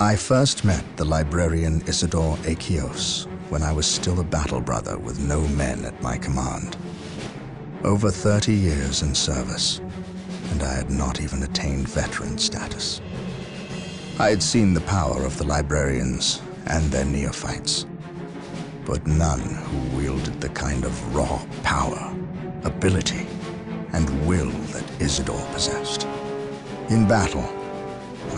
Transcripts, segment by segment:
I first met the librarian Isador Akios when I was still a battle brother with no men at my command. Over 30 years in service, and I had not even attained veteran status. I had seen the power of the librarians and their neophytes, but none who wielded the kind of raw power, ability, and will that Isador possessed. In battle,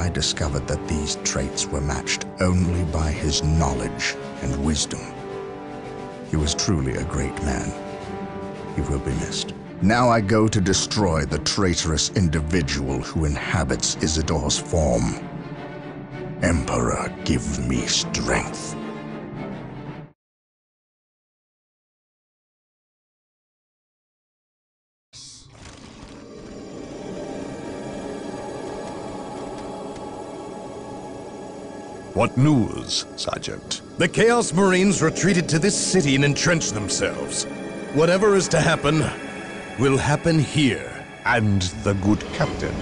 I discovered that these traits were matched only by his knowledge and wisdom. He was truly a great man. He will be missed. Now I go to destroy the traitorous individual who inhabits Isador's form. Emperor, give me strength. What news, Sergeant? The Chaos Marines retreated to this city and entrenched themselves. Whatever is to happen, will happen here. And the good captain?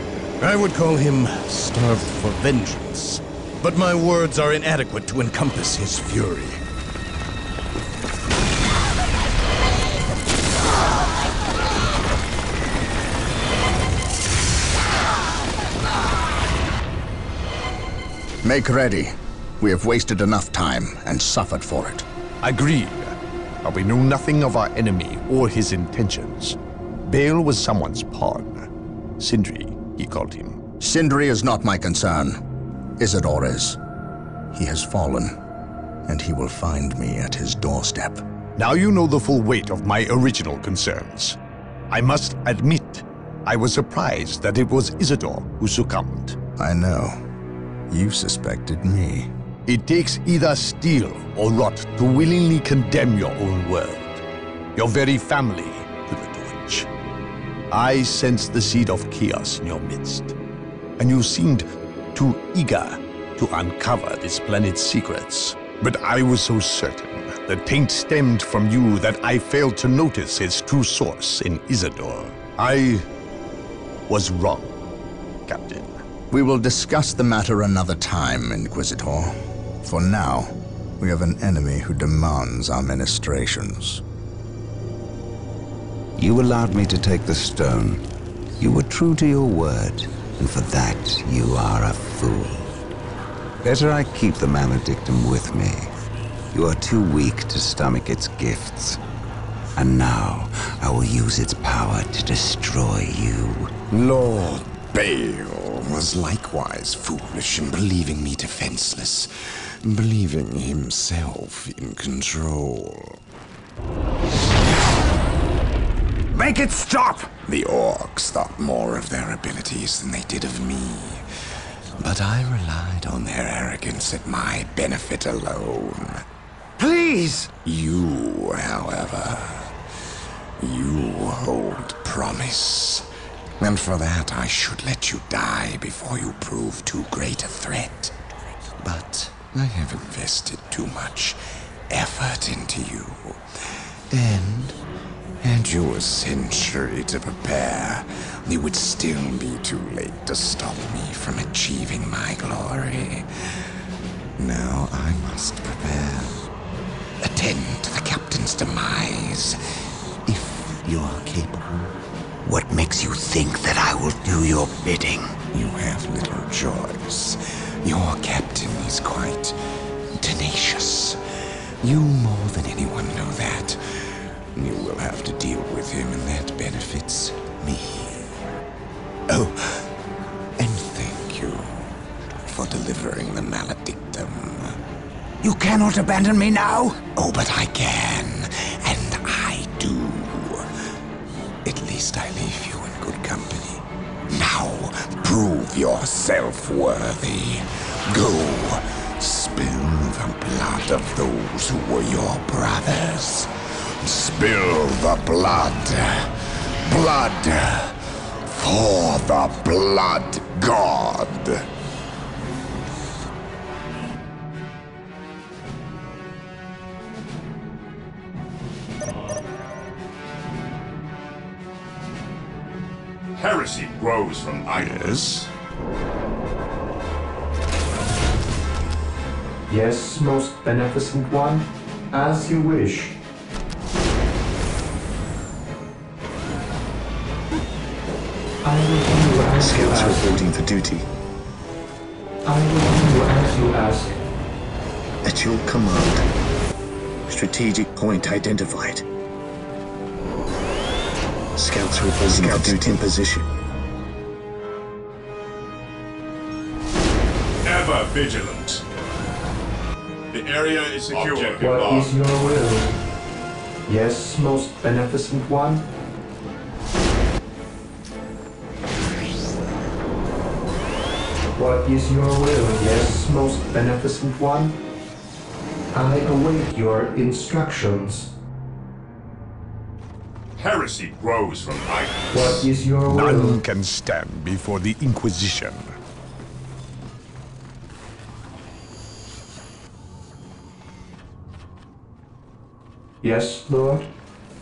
I would call him starved for vengeance. But my words are inadequate to encompass his fury. Make ready. We have wasted enough time and suffered for it. Agreed. But we knew nothing of our enemy or his intentions. Bale was someone's pawn. Sindri, he called him. Sindri is not my concern. Isador is. He has fallen, and he will find me at his doorstep. Now you know the full weight of my original concerns. I must admit, I was surprised that it was Isador who succumbed. I know. You suspected me. It takes either steel or rot to willingly condemn your own world, your very family, to the torch. I sensed the seed of chaos in your midst, and you seemed too eager to uncover this planet's secrets. But I was so certain the taint stemmed from you that I failed to notice its true source in Isador. I was wrong, Captain. We will discuss the matter another time, Inquisitor. For now, we have an enemy who demands our ministrations. You allowed me to take the stone. You were true to your word, and for that you are a fool. Better I keep the maledictum with me. You are too weak to stomach its gifts. And now I will use its power to destroy you. Lord Bale was likewise foolish in believing me defenseless, believing himself in control. Make it stop! The orcs thought more of their abilities than they did of me. But I relied on their arrogance at my benefit alone. Please! You, however, you hold promise. And for that, I should let you die before you prove too great a threat. But I have invested too much effort into you. And had you a century to prepare, it would still be too late to stop me from achieving my glory. Now I must prepare. Attend to the captain's demise, if you are capable. What makes you think that I will do your bidding? You have little choice. Your captain is quite tenacious. You more than anyone know that. You will have to deal with him, and that benefits me. Oh, and thank you for delivering the maledictum. You cannot abandon me now! Oh, but I can, and I do. At least I prove yourself worthy. Go, spill the blood of those who were your brothers. Spill the blood. Blood for the blood god. Heresy grows from idleness. Yes, most beneficent one, as you wish. I will do as you Scouts ask. reporting for duty. I will do as you ask. At your command. Strategic point identified. Scouts reporting for duty in position. Ever vigilant. The area is secure. Objective What lost. is your will? Yes, most beneficent one. What is your will? Yes, most beneficent one. I await your instructions. Heresy grows from idleness. What is your will? None can stand before the Inquisition. Yes, Lord.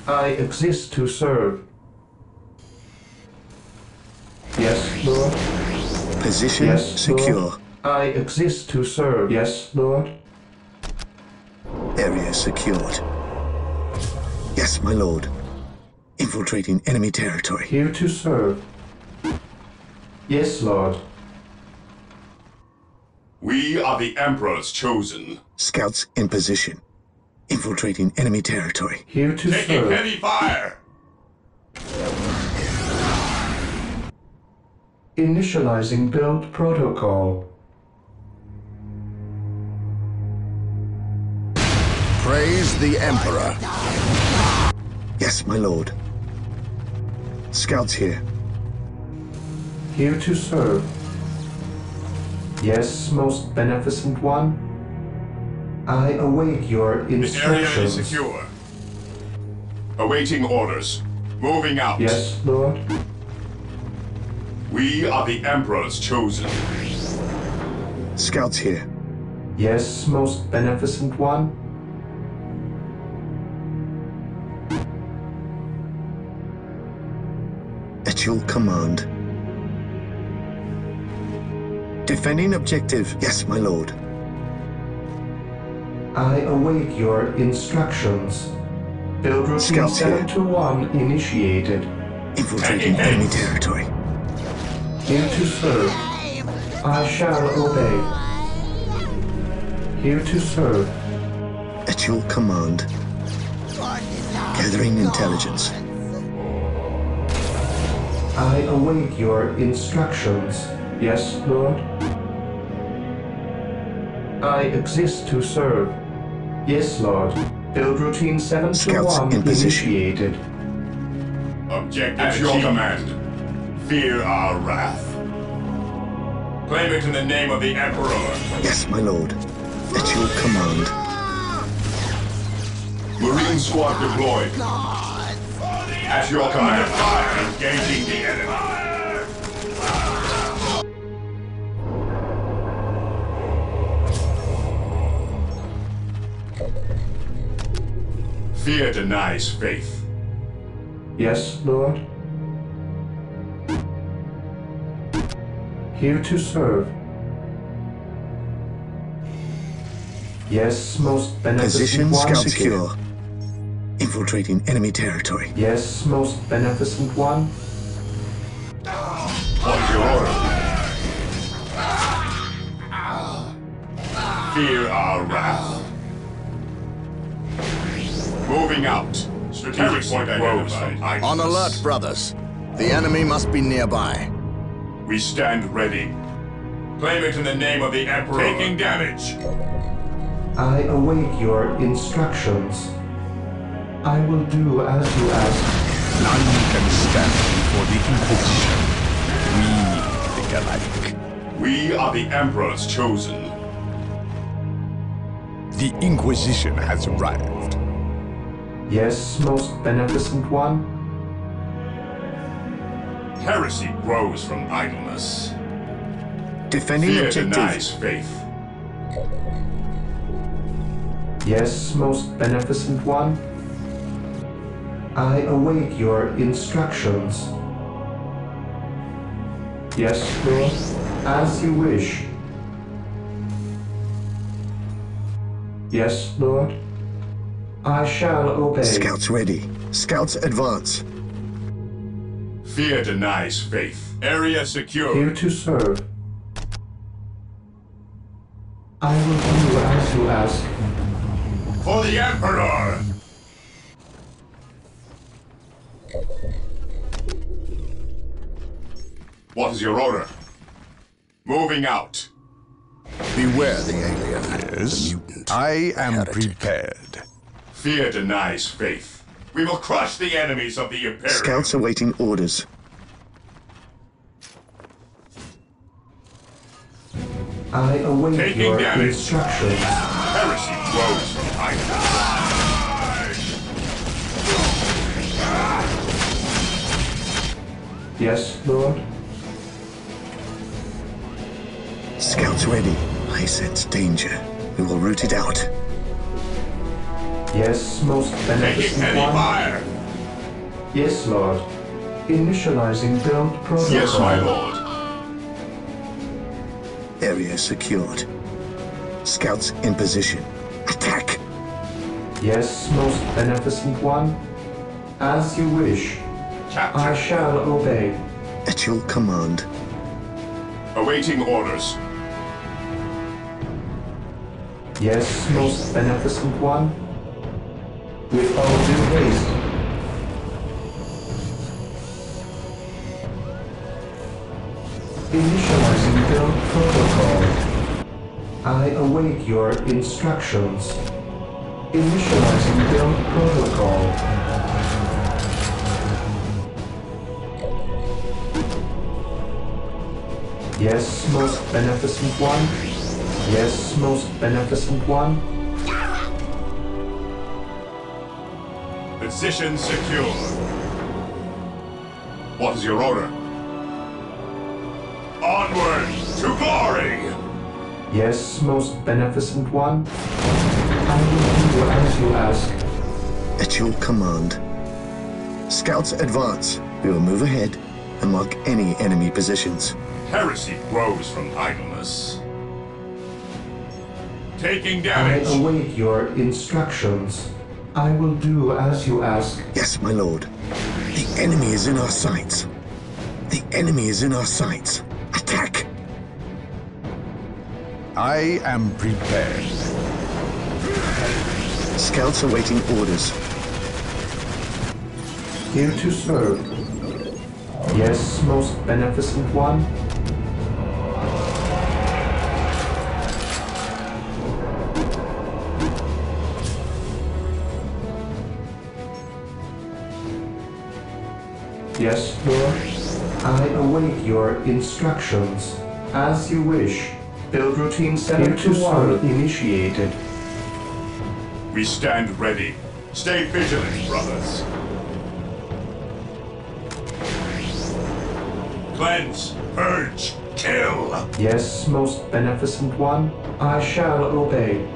I exist to serve. Yes, Lord. Position Yes, secure. Lord. I exist to serve. Yes, Lord. Area secured. Yes, my lord. Infiltrating enemy territory. Here to serve. Yes, Lord. We are the Emperor's chosen. Scouts in position. Infiltrating enemy territory. Here to Taking serve. heavy fire. Initializing build protocol. Praise the Emperor. Yes, my lord. Scouts here. Here to serve. Yes, most beneficent one. I await your The area is instructions. secure. Awaiting orders. Moving out. Yes, Lord. We are the Emperor's chosen. Scouts here. Yes, most beneficent one. At your command. Defending objective. Yes, my lord. I await your instructions. Build routine 7 to 1 initiated. Infiltrating enemy territory. Here to serve. I shall obey. Here to serve. At your command. Gathering intelligence. I await your instructions. Yes, Lord. I exist to serve. Yes, Lord. Build routine 7 Scouts to 1 in position. initiated. Objective At your command. Fear our wrath. Claim it in the name of the Emperor. Yes, my lord. At your command. Marine squad deployed. At your command. Fire. Engaging the enemy. Fear denies faith. Yes, Lord. Here to serve. Yes, most beneficent Position one. scout secure. Infiltrating enemy territory. Yes, most beneficent one. What is your order? Fear our wrath. Moving out. Strategic point identified. On alert, brothers. The enemy must be nearby. We stand ready. Claim it in the name of the Emperor. Taking damage. I await your instructions. I will do as you ask. None can stand before the Inquisition. We, the Galactic. We are the Emperor's chosen. The Inquisition has arrived. Yes, most beneficent one. Heresy grows from idleness. Defending Fear objective. denies faith. Yes, most beneficent one. I await your instructions. Yes, Lord. As you wish. Yes, Lord. I shall obey. Scouts ready. Scouts advance. Fear denies faith. Area secure. Here to serve. I will do as you ask. For the Emperor! What is your order? Moving out. Beware the alien. Yes. The mutant. I am heretic. prepared. Fear denies faith. We will crush the enemies of the Imperium. Scouts awaiting orders. I await Taking your damage. instructions. Heresy grows from behind Yes, Lord. Scouts ready. I sense danger. We will root it out. Yes, most beneficent one. fire. Yes, Lord. Initializing build protocol. Yes, my lord. Area secured. Scouts in position. Attack! Yes, most beneficent one. As you wish. Capture. I shall obey. At your command. Awaiting orders. Yes, most beneficent one. With all due haste. Initializing build protocol. I await your instructions. Initializing build protocol. Yes, most beneficent one. Yes, most beneficent one. Position secure. What is your order? Onward to glory! Yes, most beneficent one. I will do as you ask. At your command. Scouts advance. We will move ahead and mark any enemy positions. Heresy grows from idleness. Taking damage. I await your instructions. I will do as you ask. Yes, my lord. The enemy is in our sights. The enemy is in our sights. Attack! I am prepared. Scouts awaiting orders. Here to serve. Yes, most beneficent one. Yes, Lord. I await your instructions. As you wish. Build routine set to one initiated. We stand ready. Stay vigilant, brothers. Cleanse, purge, kill! Yes, most beneficent one. I shall obey.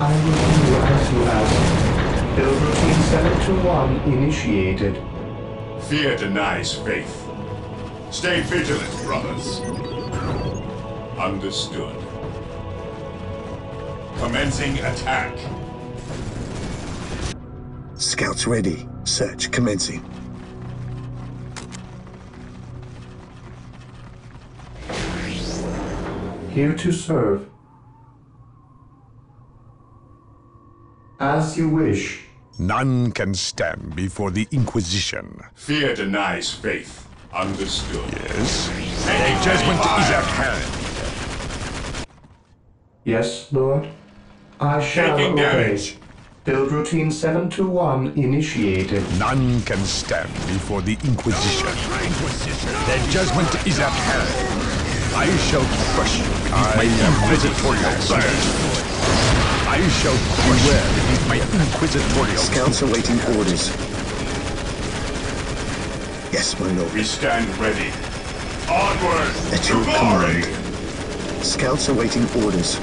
I will do as you ask. Build routine 7 to 1 initiated. Fear denies faith. Stay vigilant, brothers. Understood. Commencing attack. Scouts ready. Search commencing. Here to serve. As you wish. None can stand before the Inquisition. Fear denies faith. Understood. Yes? Taking Judgment heavy is fire. at hand. Yes, Lord. I shall Taking obey. damage. Build routine 7 to 1 initiated. None can stand before the Inquisition. Their judgment is at hand. I shall crush you beneath my inquisitorial sword. I shall crush you beneath my inquisitorial Scouts awaiting orders. Yes, my lord. We stand ready. Onward At to your command. Scouts awaiting orders.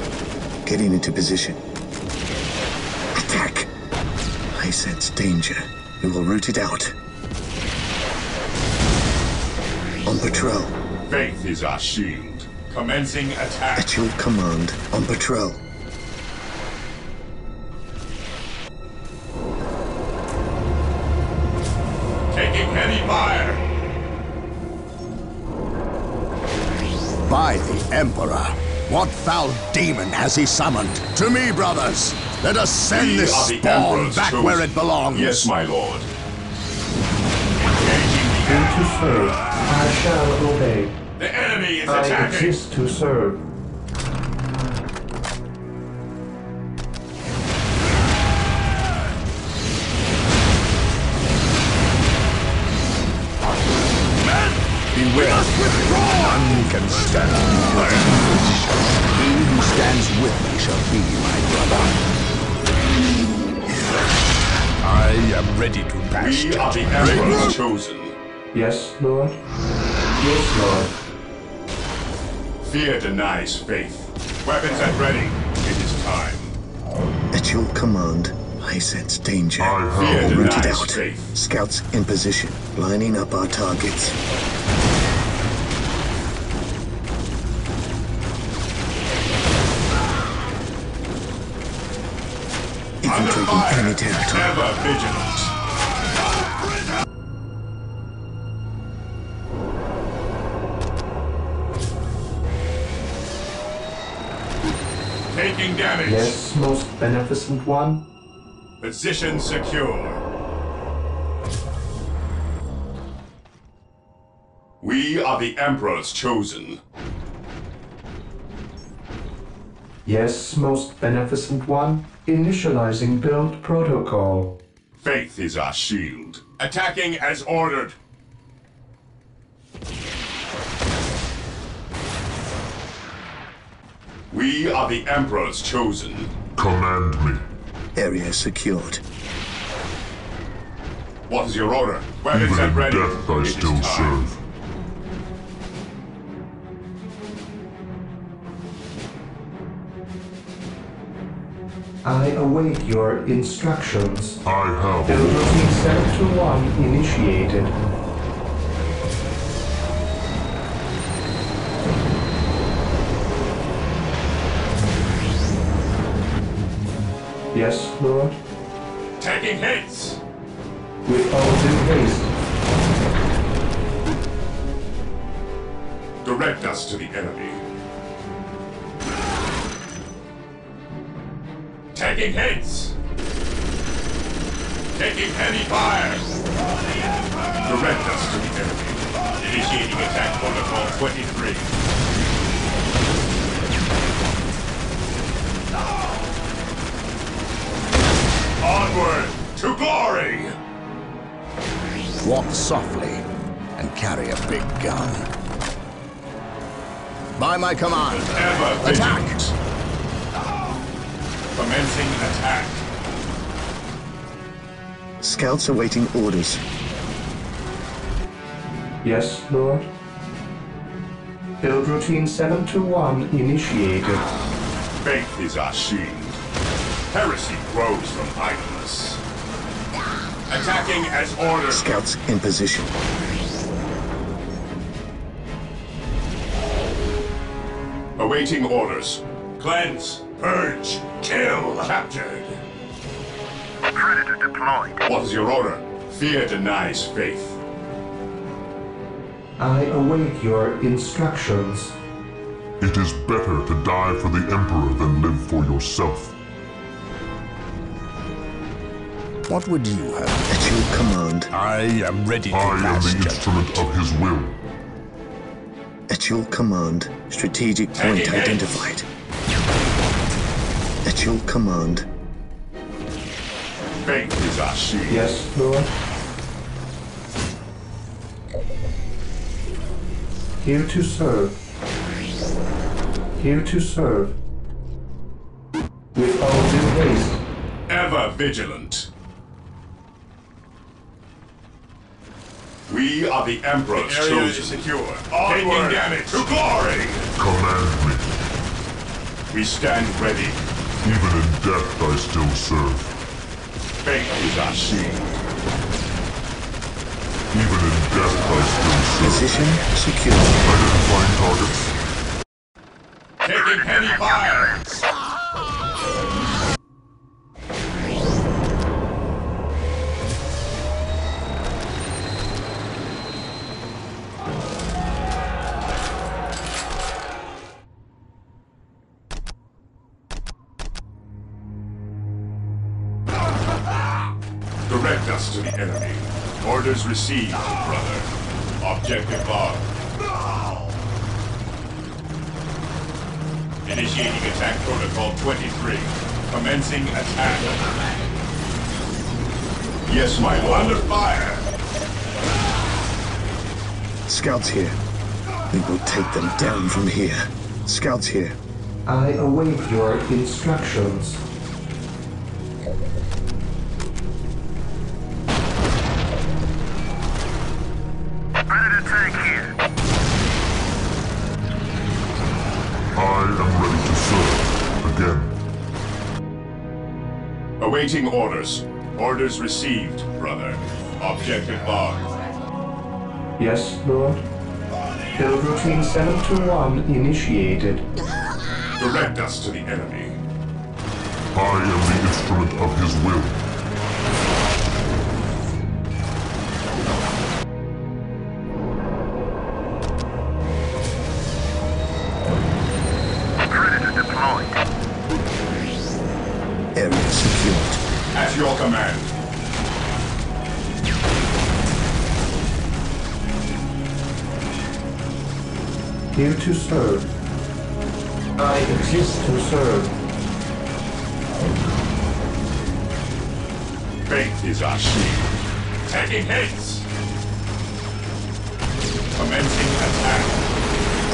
Getting into position. Attack! I sense danger. We will root it out. On patrol. Faith is our shield. Commencing attack. At your command, on patrol. Taking heavy fire. By the Emperor, what foul demon has he summoned? To me, brothers! Let us send we this spawn back where it belongs! Yes, my lord. Engaging the Interfere shall obey. The enemy is I attacking! exist to serve. Beware! None can stand before me. He who stands with me shall be my brother. I am ready to pass We are the Emperor's chosen. Yes, Lord? Yes, Lord. Fear denies faith. Weapons at ready. It is time. At your command, I sense danger. Fear All rooted out. faith. Scouts in position, lining up our targets. Under Infiltrating fire. enemy territory. Ever vigilant. Taking damage. Yes, most beneficent one? Position secure. We are the Emperor's chosen. Yes, most beneficent one? Initializing build protocol. Faith is our shield. Attacking as ordered. We are the Emperor's chosen. Command me. Area secured. What is your order? Weapons Even at in ready. death I It is still serve. I await your instructions. I have Build orders. routine 721 initiated. Yes, Lord? Taking hits. With all due haste. Direct us to the enemy. Taking hits. Taking heavy fire. Direct us to the enemy. Initiating attack protocol 23. Onward to glory! Walk softly and carry a big gun. By my command, Ever attack! vigilant. Commencing attack. Scouts awaiting orders. Yes, Lord? Build routine 721 initiated. Faith is our shield. Heresy grows from idleness. Attacking as ordered. Scouts in position. Awaiting orders. Cleanse, purge, kill, captured. Predator deployed. What is your order? Fear denies faith. I await your instructions. It is better to die for the Emperor than live for yourself. What would you have? At your command. I am ready to I am pass the judgment. instrument of his will. At your command. Strategic point Taking hits. identified. At your command. Faith is our shield. Yes, Lord? Here to serve. Here to serve. With all due haste. Ever vigilant. Are the Emperor's The area chosen. is secure. Taking Onward. damage to glory. Command me. We stand ready. Even in death I still serve. Faith is our shield. Even in death I still serve. Position secure. Identifying targets. Taking heavy fire. Orders received, brother. Objective log. Initiating attack protocol 23. Commencing attack. Yes, my lord. Under fire! Scouts here. We will take them down from here. Scouts here. I await your instructions. Awaiting orders. Orders received, brother. Objective log. Yes, Lord? Build routine 721 initiated. Direct us to the enemy. I am the instrument of his will. To serve. I exist to serve. Faith is our shield. Taking hits. Commencing attack.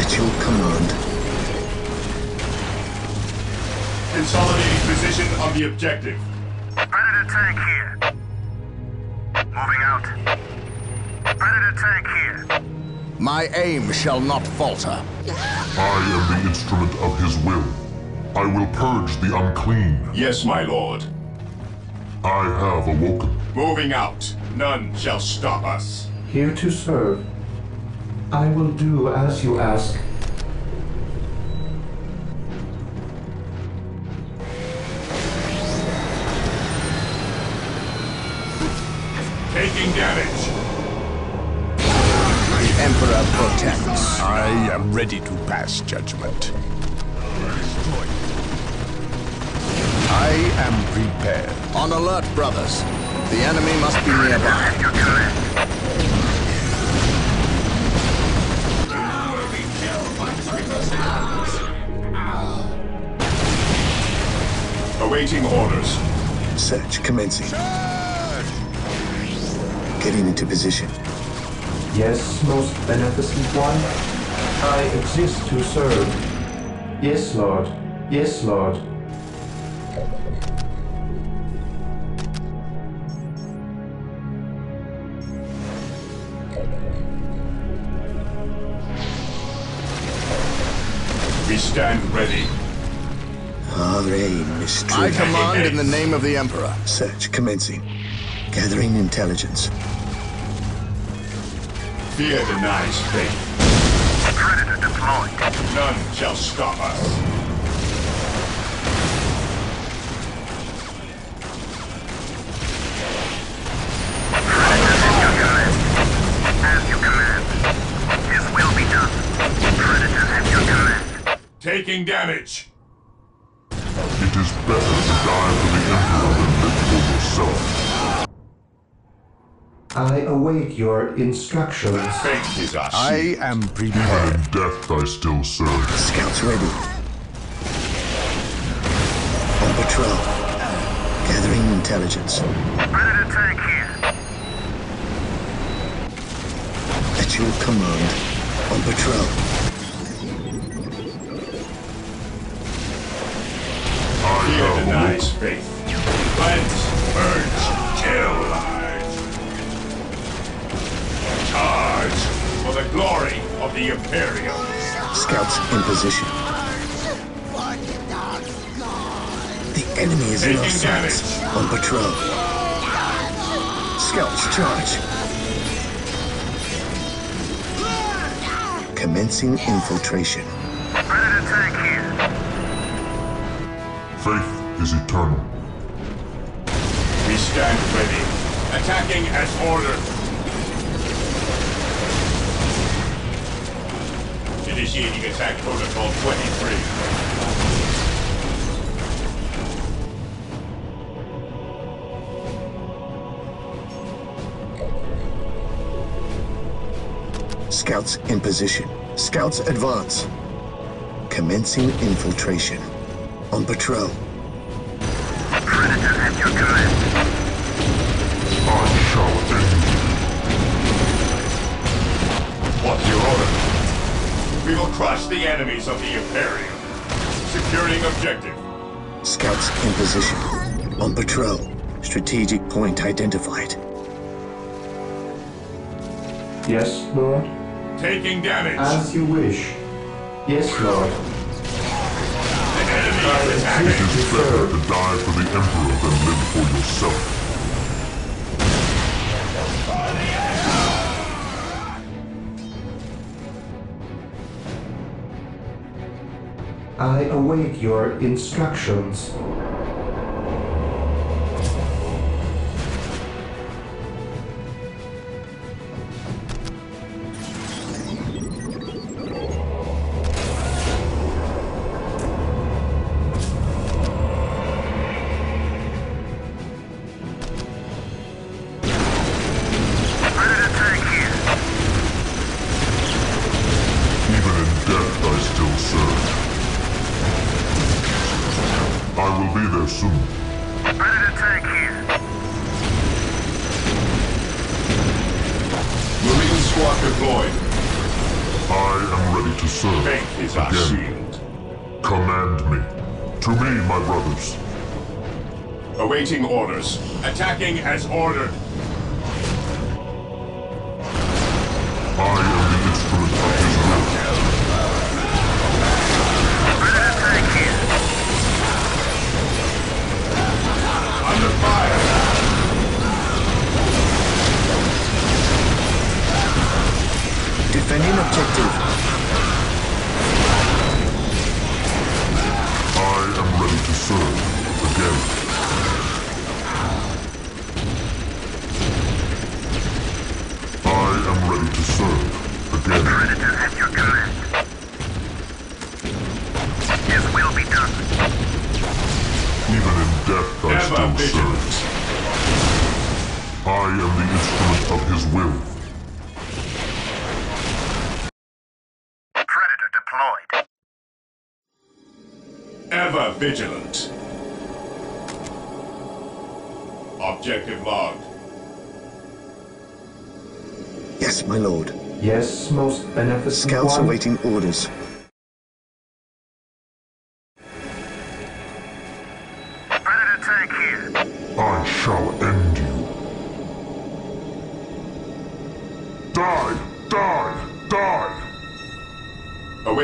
At your command. Consolidating position on the objective. Predator tank here. Moving out. Predator tank here. My aim shall not falter. I am the instrument of his will. I will purge the unclean. Yes, my lord. I have awoken. Moving out. None shall stop us. Here to serve. I will do as you ask. Taking damage. The Emperor protects. I am ready to pass judgment. I am prepared. On alert, brothers. The enemy must be nearby. Awaiting orders. Search commencing. Getting into position. Yes, most beneficent one. I exist to serve. Yes, Lord. Yes, Lord. We stand ready. Our aim is true. I command in the name of the Emperor. Search commencing. Gathering intelligence. Fear denies faith. None shall stop us. Predators have your command. As you command. His will be done. Predator at I await your instructions. Faith is our I am Even prepared. in death I still serve. Scouts ready. On patrol. Gathering intelligence. Predator tank here. At your command. On patrol. I Fear have denies awoken. faith. Cleanse, purge, kill. Glory of the Imperium. Scouts in position. The enemy is in our sights. On patrol. Scouts charge. Commencing infiltration. Predator tank here. Faith is eternal. We stand ready. Attacking as ordered. Initiating attack protocol 23. Scouts in position. Scouts advance. Commencing infiltration. On patrol. Crush the enemies of the Imperium. Securing objective. Scouts in position. On patrol. Strategic point identified. Yes, Lord? Taking damage. As you wish. Yes, Lord. the enemy I is attacking. is better to die for the Emperor than live for yourself. I await your instructions. Will be there soon. Predator tank here. Marine squad deployed. I am ready to serve. Faith is our Again, shield. command me. To me, my brothers. Awaiting orders. Attacking as ordered. I am the instrument of his will. Predator deployed. Ever vigilant. Objective logged. Yes, my lord. Yes, most beneficent Scouts one. awaiting orders.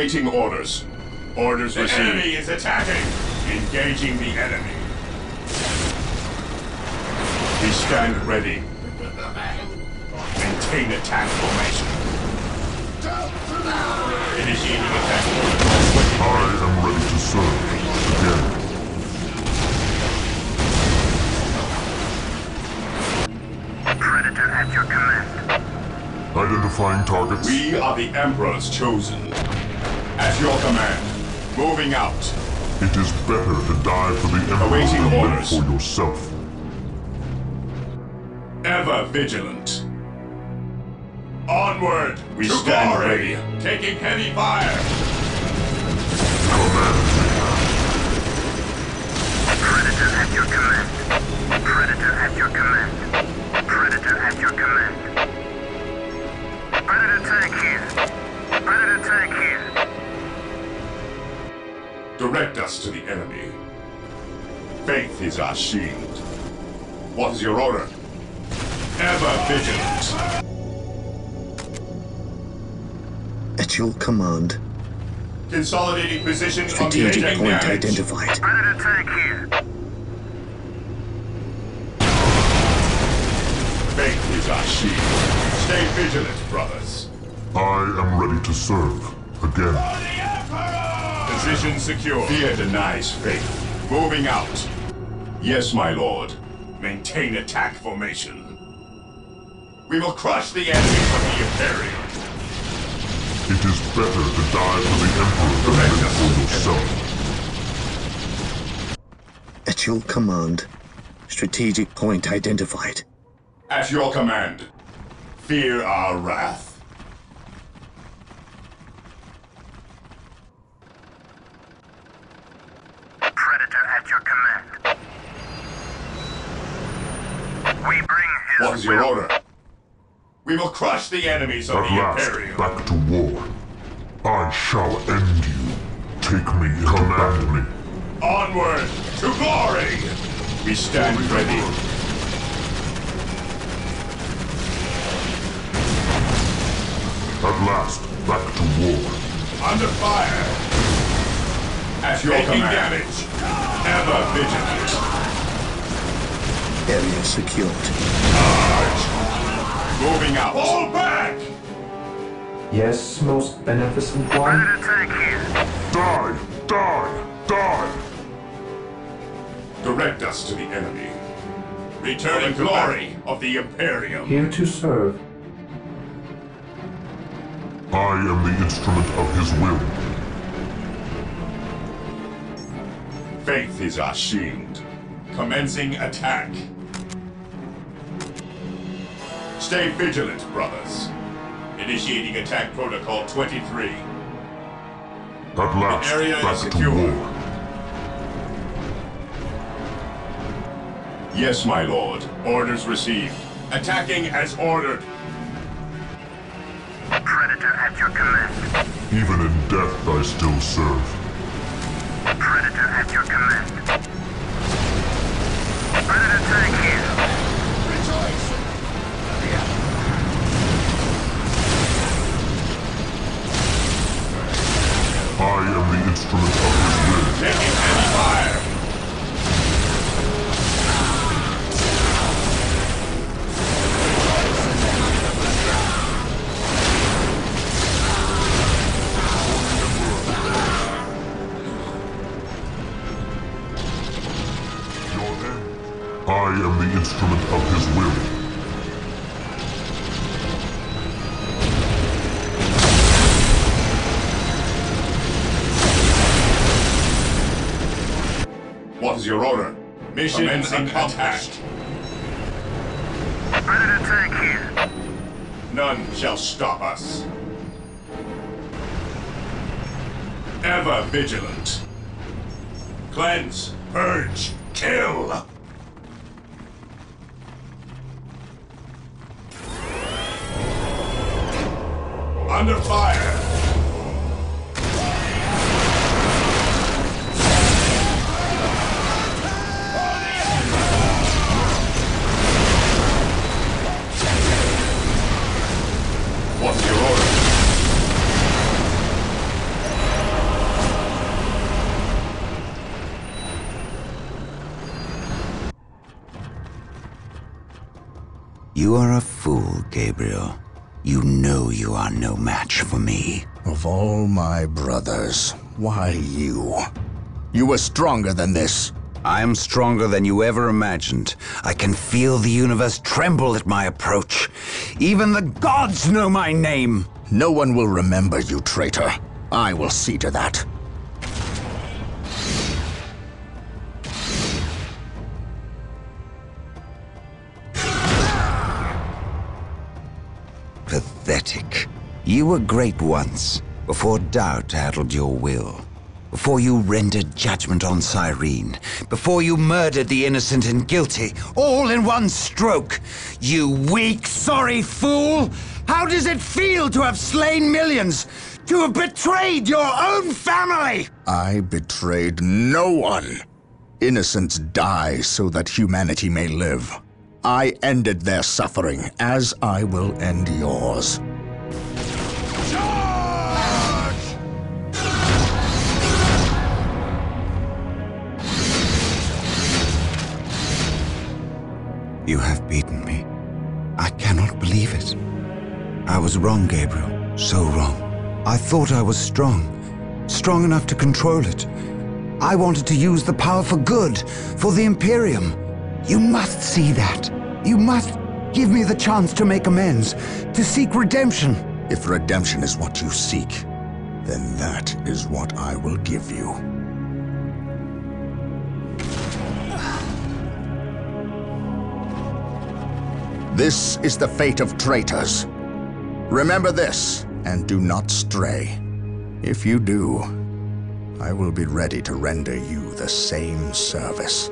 Awaiting orders. Orders the received. enemy is attacking. Engaging the enemy. We stand ready. Maintain attack formation. Initiating attack order. I am ready to serve. Again. Predator at your command. Identifying targets. We are the Emperor's chosen. At your command. Moving out. It is better to die for the Emperor Awaiting than live orders. for yourself. Ever vigilant. Onward! We stand ready. Taking heavy fire. Command Predator at your command. Predator at your command. Predator at your command. Predator tank here. Predator tank here. Direct us to the enemy. Faith is our shield. What is your order? Ever vigilant. At your command. Consolidating position on the Strategic taking point damage. identified. Predator tank here. Faith is our shield. Stay vigilant, brothers. I am ready to serve. Again. Position secure. Fear denies faith. Moving out. Yes, my lord. Maintain attack formation. We will crush the enemies of the Imperium. It is better to die for the Emperor than live for yourself. At your command. Strategic point identified. At your command. Fear our wrath. at your command. We bring his What is your order? We will crush the enemies of At the last, Imperium. back to war. I shall end you. Take me, command me. Onward to glory! We stand ready. At last, back to war. Under fire. At your Taking damage. Ever vigilant. Area secured. Charge! Moving out. Fall back! Yes, most beneficent one. Ready to take here. Die! Die! Die! Direct us to the enemy. Return the glory of the Imperium. Here to serve. I am the instrument of his will. Faith is our shield. Commencing attack. Stay vigilant, brothers. Initiating attack protocol 23. At last, area is back to war. Yes, my lord. Orders received. Attacking as ordered. Predator at your command. Even in death, I still serve. Predator at your command. Ready to take here. Instrument of his will. Mission accomplished. Ready to take here. None shall stop us. Ever vigilant. Cleanse, purge, kill. Under fire. You are a fool, Gabriel. You know you are no match for me. Of all my brothers, why you? You were stronger than this. I am stronger than you ever imagined. I can feel the universe tremble at my approach. Even the gods know my name. No one will remember you, traitor. I will see to that. You were great once, before doubt addled your will. Before you rendered judgment on Cyrene. Before you murdered the innocent and guilty, all in one stroke. You weak, sorry fool! How does it feel to have slain millions? To have betrayed your own family? I betrayed no one. Innocents die so that humanity may live. I ended their suffering, as I will end yours. You have beaten me. I cannot believe it. I was wrong, Gabriel. So wrong. I thought I was strong. Strong enough to control it. I wanted to use the power for good, for the Imperium. You must see that. You must give me the chance to make amends, to seek redemption. If redemption is what you seek, then that is what I will give you. This is the fate of traitors. Remember this, and do not stray. If you do, I will be ready to render you the same service.